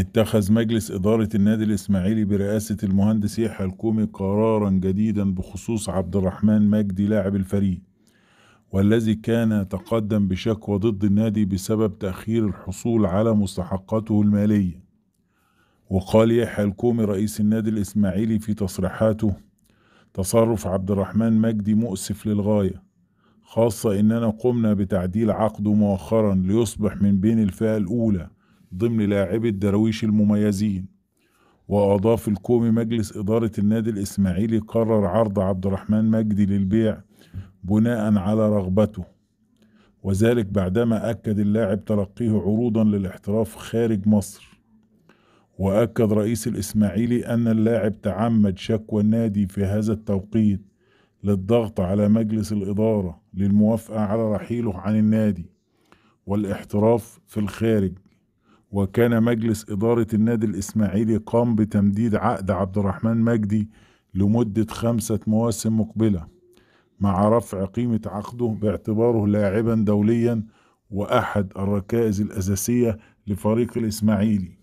اتخذ مجلس إدارة النادي الإسماعيلي برئاسة المهندس يحيى الكومي قرارا جديدا بخصوص عبد الرحمن مجدي لاعب الفريق والذي كان تقدم بشكوى ضد النادي بسبب تأخير الحصول على مستحقاته المالية. وقال يحيى الكومي رئيس النادي الإسماعيلي في تصريحاته تصرف عبد الرحمن مجدي مؤسف للغاية خاصة إننا قمنا بتعديل عقده مؤخرا ليصبح من بين الفئة الأولى ضمن لاعبي الدراويش المميزين. وأضاف الكومي مجلس إدارة النادي الإسماعيلي قرر عرض عبد الرحمن مجدي للبيع بناء على رغبته. وذلك بعدما أكد اللاعب تلقيه عروضا للاحتراف خارج مصر. وأكد رئيس الإسماعيلي أن اللاعب تعمد شكوى النادي في هذا التوقيت للضغط على مجلس الإدارة للموافقة على رحيله عن النادي والإحتراف في الخارج. وكان مجلس إدارة النادي الإسماعيلي قام بتمديد عقد عبد الرحمن مجدي لمدة خمسة مواسم مقبلة مع رفع قيمة عقده باعتباره لاعبا دوليا وأحد الركائز الأساسية لفريق الإسماعيلي.